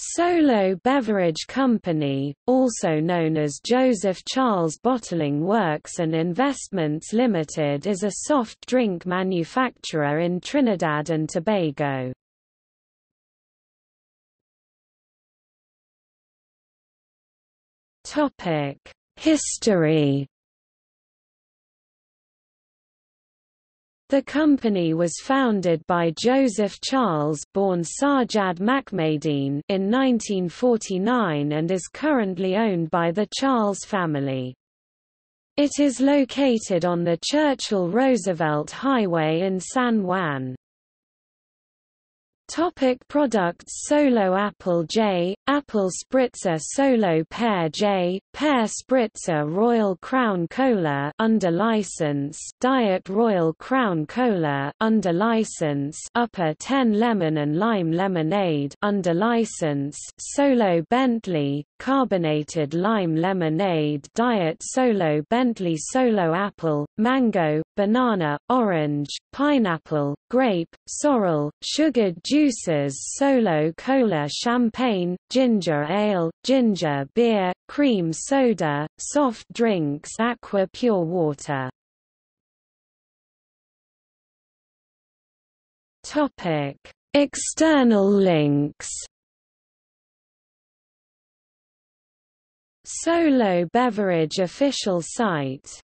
Solo Beverage Company, also known as Joseph Charles Bottling Works and Investments Limited is a soft drink manufacturer in Trinidad and Tobago. History The company was founded by Joseph Charles born Macmadine in 1949 and is currently owned by the Charles family. It is located on the Churchill-Roosevelt Highway in San Juan. Topic products Solo Apple J, Apple Spritzer Solo Pear J, Pear Spritzer Royal Crown Cola under license Diet Royal Crown Cola under license Upper 10 Lemon and Lime Lemonade under license Solo Bentley Carbonated Lime Lemonade Diet Solo Bentley Solo Apple, Mango, Banana, Orange, Pineapple, Grape, Sorrel, Sugared Juice juices Solo Cola Champagne, Ginger Ale, Ginger Beer, Cream Soda, Soft Drinks Aqua Pure Water. External links Solo Beverage official site